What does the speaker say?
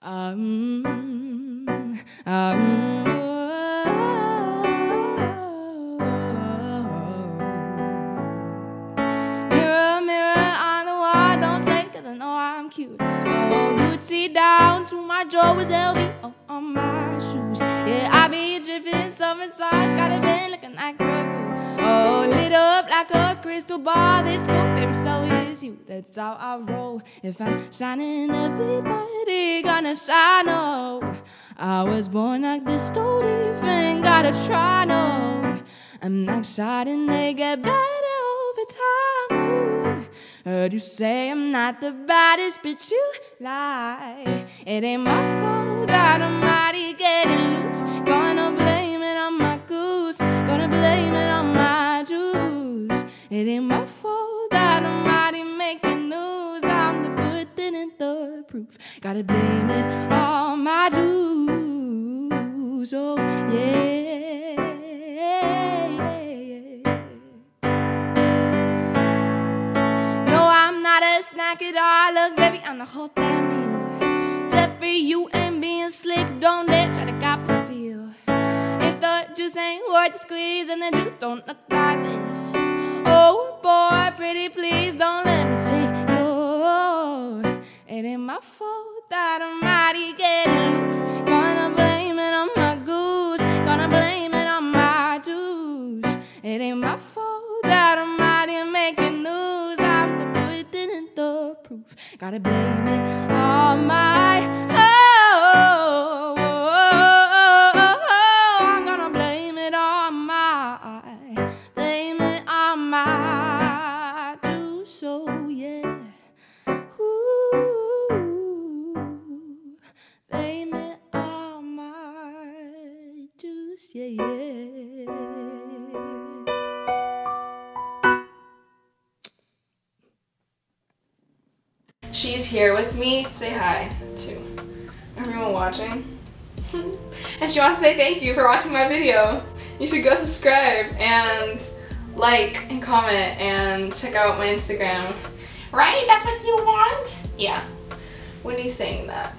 Um, um, Mirror, mirror on the wall, don't say cause I know I'm cute. Oh, Gucci down to my LV on my shoes. Yeah, I be dripping summer sauce, got it been looking like. Oh, lit up like a crystal ball, this cool, baby, so is you. That's how I roll. If I'm shining, everybody gonna shine. Oh, I was born like this, don't even gotta try. No, I'm not and they get better over time. Heard you say I'm not the baddest, but you lie. It ain't my fault that I'm mighty getting proof. Gotta blame it on my juice. Oh yeah. No, I'm not a snack at all. Look, baby, I'm the whole damn meal. Jeffrey, you ain't being slick. Don't dare try to cop a feel. If the juice ain't worth the squeeze and the juice don't look like this. Oh boy, pretty please don't let me take my fault that I'm mighty getting loose. Gonna blame it on my goose. Gonna blame it on my juice. It ain't my fault that I'm mighty making news. I'm the pudding and the proof. Gotta blame it on my. Blame it on my juice. Yeah, yeah. She's here with me. Say hi to everyone watching. and she wants to say thank you for watching my video. You should go subscribe and like and comment and check out my Instagram. Right? That's what you want? Yeah. Wendy's saying that.